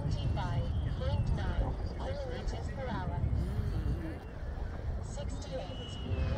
Twenty-five point nine kilometers per hour. 68.